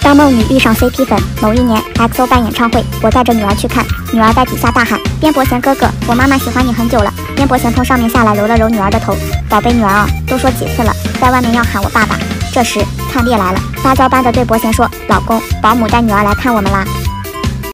当梦女遇上 CP 粉，某一年 XO 办演唱会，我带着女儿去看，女儿在底下大喊：“边伯贤哥哥，我妈妈喜欢你很久了。”边伯贤从上面下来，揉了揉女儿的头：“宝贝女儿啊，都说几次了，在外面要喊我爸爸。”这时灿烈来了，撒娇般的对伯贤说：“老公，保姆带女儿来看我们啦。”